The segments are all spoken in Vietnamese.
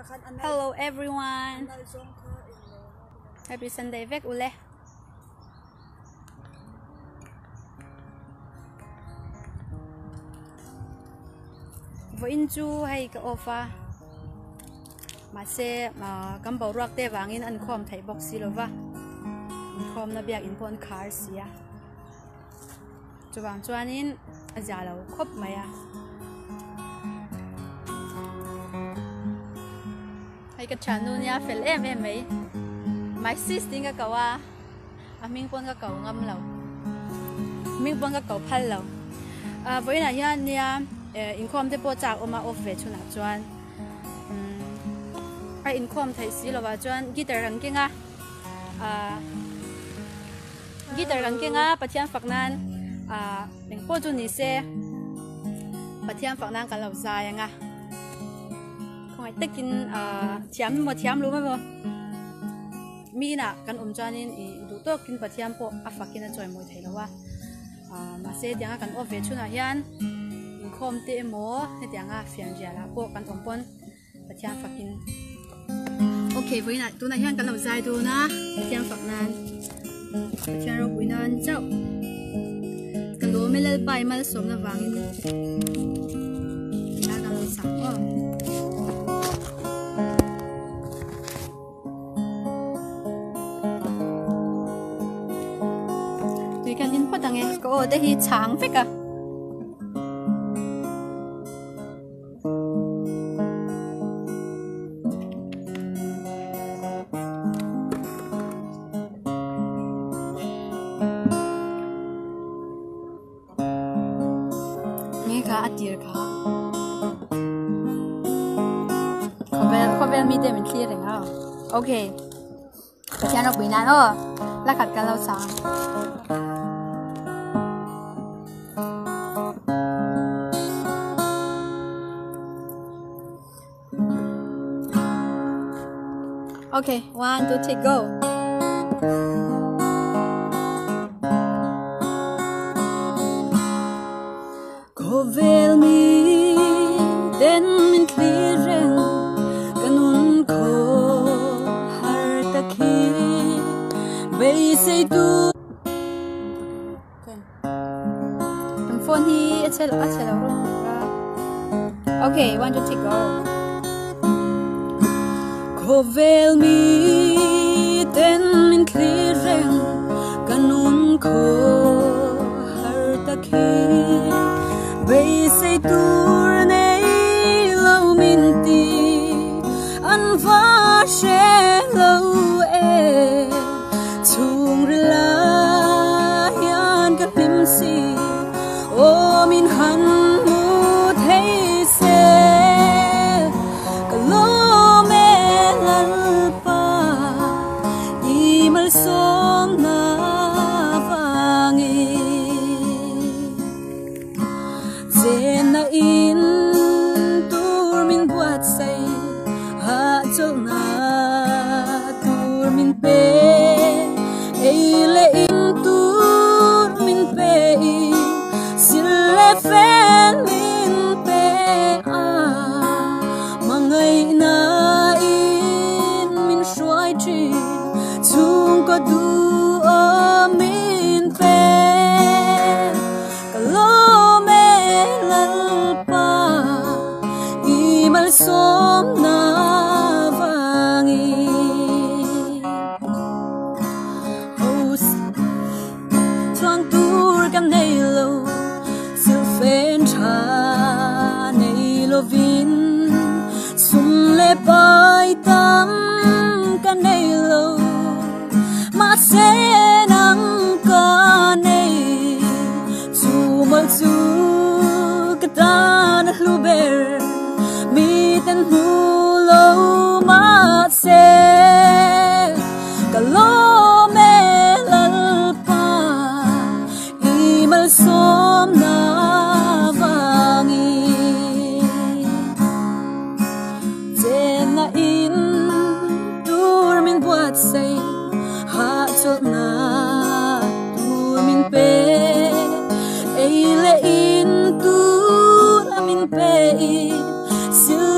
Hello everyone. Happy Sunday vek ule. Vô in chu hay ka ofa. Mà xe mà cầm bảo ruột tê vàng in ăn khom thấy bọc xì lova. Ăn khom na biak in pon car xia. Chu vàng chuan in a giả lâu khop mày à. Cái cái luôn nha phải em em ấy. My sis tiếng cái cậu à. À mình quan cái cậu ngâm lâu mình quan cái cậu phal lâu à với này nha nha ờ, income thì bộ chạc ôm off về cho nào chuan? À income thấy xí là vào chuan? Guitar răng kia nga à guitar răng kia nga bắt thiên phật nan à mình bộ cho này xe. Bắt thiên phật nan cái lâu dài à nga khoai tết tin à thiam mà thiam luôn mà mi na kan om cho nên ý đủ to kinh bát thiam po à phát kinh là chơi mồi thấy là wa à mà sẽ tiếng kan ôm về chỗ nào hiền khom tê mò thì tiếng à phiền gì là po kan om pon bát thiam phát kinh ok với na tu na hiền kan làm dài tu na bát thiam phát nan bát thiam rồi với nan cháu kan lo mê lên bài mà sống là vàng สักก็ ได้ฮีช้างฟิกอะนี่ค่ะอาเจียค่ะขอเป็นขอเป็นมีเดมินเคลียร์เลยค่ะโอเคฉันออกปีนานเออแล้วขัดกันเราสาม Okay, one, two, three, go. Có vel mi den min kliren kanun ko har ta khi bay say tu phone hi achel achel Okay, one, two, three, go. Gofel mi den min cliren ganun ko harta ke Bei sei tur nei lo minti an va she lo ze na in tur min buat say ha chok na tur min pe ei le in tur min pe i sil le fen min pe a mangai na in min shuai chi chung ko du xuống lepây ta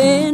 open